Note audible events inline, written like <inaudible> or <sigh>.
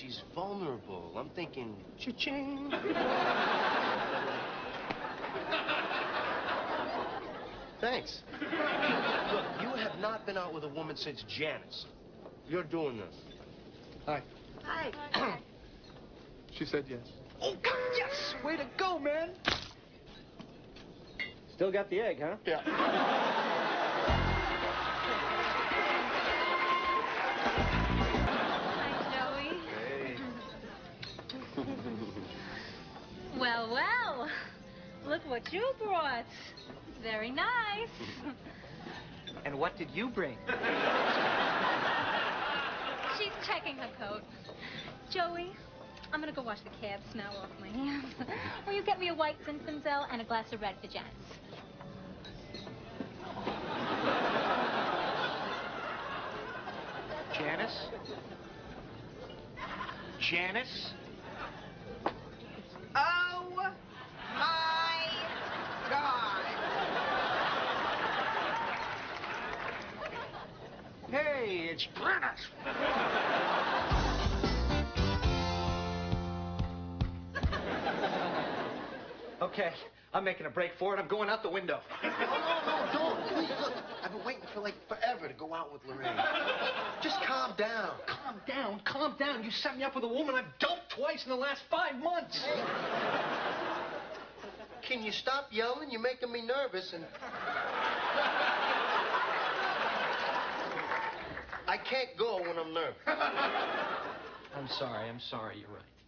she's vulnerable. I'm thinking, cha-ching. Thanks. Look, you have not been out with a woman since Janice. You're doing this. Hi. Hi. <clears throat> She said yes. Oh, God, yes! Way to go, man! Still got the egg, huh? Yeah. <laughs> Well, well. Look what you brought. Very nice. <laughs> And what did you bring? <laughs> She's checking her coat. Joey, I'm gonna go wash the cab smell off my hands. <laughs> Will you get me a white Zinfandel and a glass of red for Janice? Janice? Janice? Oh my God! Hey, it's Janice! okay, I'm making a break for it. I'm going out the window. No, no, no, don't. Please, look. I've been waiting for like forever to go out with Lorraine. Just calm down. Calm down, calm down. You set me up with a woman I've dumped twice in the last five months. Can you stop yelling? You're making me nervous and. I can't go when I'm nervous. <laughs> I'm sorry, I'm sorry, you're right.